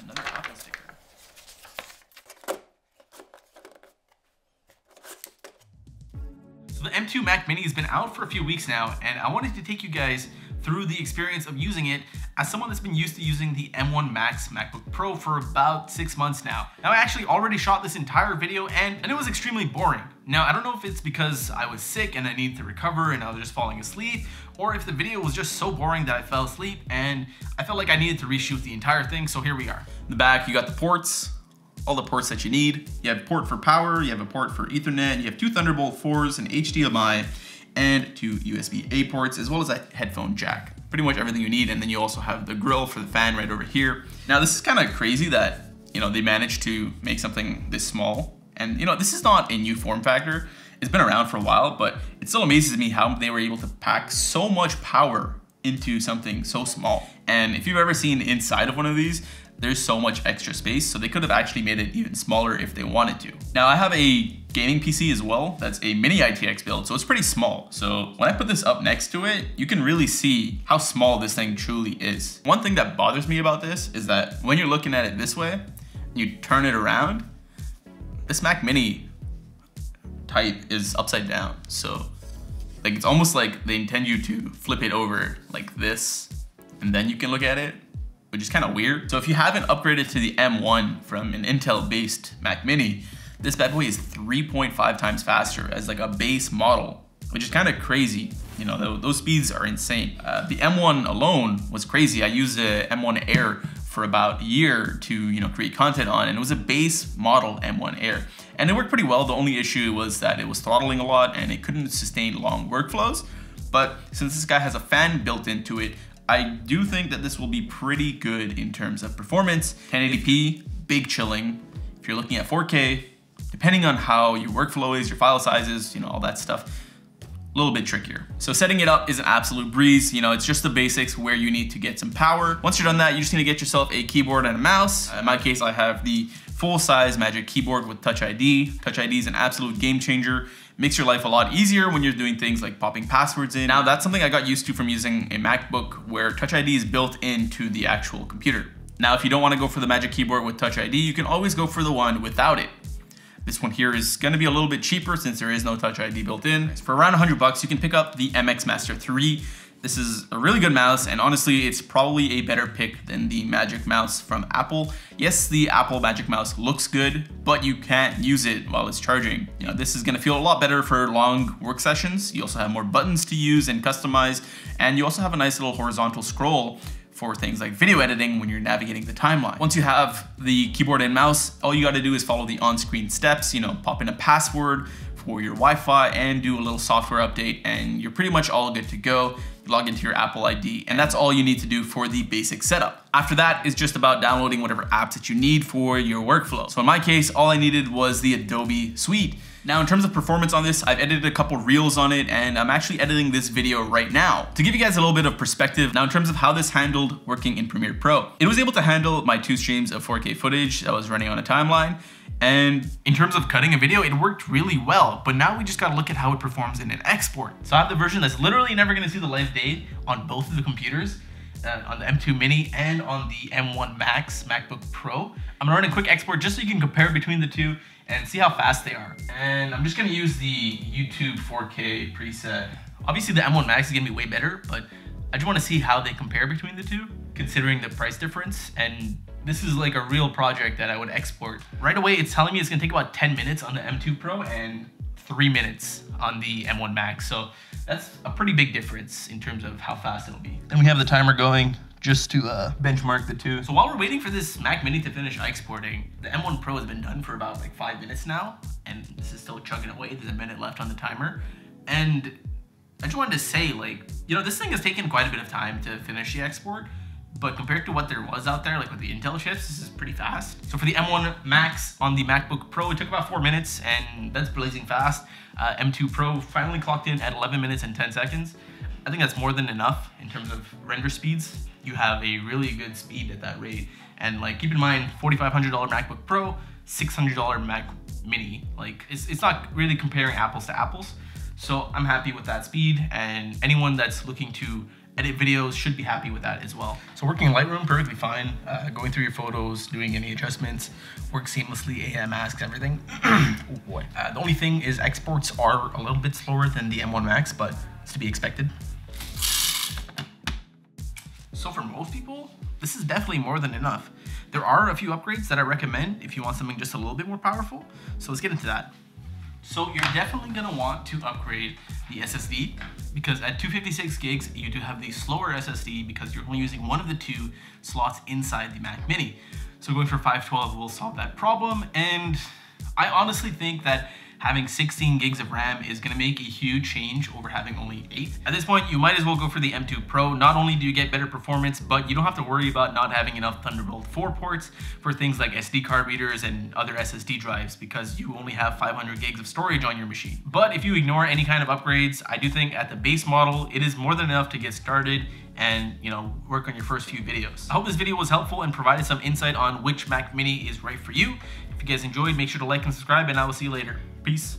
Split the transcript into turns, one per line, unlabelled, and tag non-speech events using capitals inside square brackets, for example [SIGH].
another Apple sticker. So the M2 Mac Mini has been out for a few weeks now, and I wanted to take you guys through the experience of using it as someone that's been used to using the M1 Max MacBook Pro for about six months now. Now I actually already shot this entire video and, and it was extremely boring. Now I don't know if it's because I was sick and I needed to recover and I was just falling asleep or if the video was just so boring that I fell asleep and I felt like I needed to reshoot the entire thing so here we are. In the back you got the ports, all the ports that you need. You have a port for power, you have a port for ethernet, you have two Thunderbolt 4s, and HDMI, and two USB-A ports, as well as a headphone jack. Pretty much everything you need, and then you also have the grill for the fan right over here. Now this is kind of crazy that, you know, they managed to make something this small. And you know, this is not a new form factor. It's been around for a while, but it still amazes me how they were able to pack so much power into something so small. And if you've ever seen inside of one of these, there's so much extra space, so they could have actually made it even smaller if they wanted to. Now I have a gaming PC as well, that's a mini ITX build, so it's pretty small. So when I put this up next to it, you can really see how small this thing truly is. One thing that bothers me about this is that when you're looking at it this way, you turn it around, this Mac Mini type is upside down. So like it's almost like they intend you to flip it over like this, and then you can look at it which is kind of weird. So if you haven't upgraded to the M1 from an Intel-based Mac Mini, this bad boy is 3.5 times faster as like a base model, which is kind of crazy. You know, those speeds are insane. Uh, the M1 alone was crazy. I used the M1 Air for about a year to you know create content on and it was a base model M1 Air and it worked pretty well the only issue was that it was throttling a lot and it couldn't sustain long workflows but since this guy has a fan built into it I do think that this will be pretty good in terms of performance. 1080p, big chilling. If you're looking at 4K, depending on how your workflow is, your file sizes, you know, all that stuff, a little bit trickier. So setting it up is an absolute breeze. You know, it's just the basics where you need to get some power. Once you're done that, you just need to get yourself a keyboard and a mouse. In my case, I have the full-size Magic Keyboard with Touch ID. Touch ID is an absolute game changer makes your life a lot easier when you're doing things like popping passwords in. Now that's something I got used to from using a MacBook where Touch ID is built into the actual computer. Now if you don't want to go for the Magic Keyboard with Touch ID, you can always go for the one without it. This one here is gonna be a little bit cheaper since there is no Touch ID built in. For around 100 bucks, you can pick up the MX Master 3. This is a really good mouse, and honestly, it's probably a better pick than the Magic Mouse from Apple. Yes, the Apple Magic Mouse looks good, but you can't use it while it's charging. You know, this is gonna feel a lot better for long work sessions. You also have more buttons to use and customize, and you also have a nice little horizontal scroll for things like video editing when you're navigating the timeline. Once you have the keyboard and mouse, all you gotta do is follow the on-screen steps, you know, pop in a password for your Wi-Fi and do a little software update and you're pretty much all good to go log into your Apple ID, and that's all you need to do for the basic setup. After that is just about downloading whatever apps that you need for your workflow. So in my case, all I needed was the Adobe Suite. Now, in terms of performance on this, I've edited a couple reels on it and I'm actually editing this video right now. To give you guys a little bit of perspective, now in terms of how this handled working in Premiere Pro, it was able to handle my two streams of 4K footage that was running on a timeline. And in terms of cutting a video, it worked really well, but now we just gotta look at how it performs in an export. So I have the version that's literally never gonna see the light of day on both of the computers, uh, on the M2 Mini and on the M1 Max MacBook Pro. I'm gonna run a quick export just so you can compare between the two and see how fast they are. And I'm just gonna use the YouTube 4K preset. Obviously the M1 Max is gonna be way better, but I just wanna see how they compare between the two, considering the price difference. And this is like a real project that I would export. Right away, it's telling me it's gonna take about 10 minutes on the M2 Pro and three minutes on the M1 Max. So that's a pretty big difference in terms of how fast it'll be. And we have the timer going just to uh, benchmark the two. So while we're waiting for this Mac Mini to finish exporting, the M1 Pro has been done for about like five minutes now, and this is still chugging away. There's a minute left on the timer. And I just wanted to say, like, you know, this thing has taken quite a bit of time to finish the export, but compared to what there was out there, like with the Intel chips, this is pretty fast. So for the M1 Max on the MacBook Pro, it took about four minutes, and that's blazing fast. Uh, M2 Pro finally clocked in at 11 minutes and 10 seconds. I think that's more than enough in terms of render speeds. You have a really good speed at that rate. And like, keep in mind, $4,500 MacBook Pro, $600 Mac Mini. Like, it's, it's not really comparing apples to apples. So I'm happy with that speed. And anyone that's looking to edit videos, should be happy with that as well. So working in Lightroom, perfectly fine. Uh, going through your photos, doing any adjustments, works seamlessly, AI masks, everything. [CLEARS THROAT] oh boy. Uh, the only thing is exports are a little bit slower than the M1 Max, but it's to be expected. So for most people, this is definitely more than enough. There are a few upgrades that I recommend if you want something just a little bit more powerful. So let's get into that. So you're definitely gonna want to upgrade the SSD because at 256 gigs, you do have the slower SSD because you're only using one of the two slots inside the Mac Mini. So going for 512 will solve that problem. And I honestly think that having 16 gigs of RAM is gonna make a huge change over having only eight. At this point, you might as well go for the M2 Pro. Not only do you get better performance, but you don't have to worry about not having enough Thunderbolt 4 ports for things like SD card readers and other SSD drives because you only have 500 gigs of storage on your machine. But if you ignore any kind of upgrades, I do think at the base model, it is more than enough to get started and you know work on your first few videos. I hope this video was helpful and provided some insight on which Mac Mini is right for you. If you guys enjoyed, make sure to like and subscribe and I will see you later. Peace.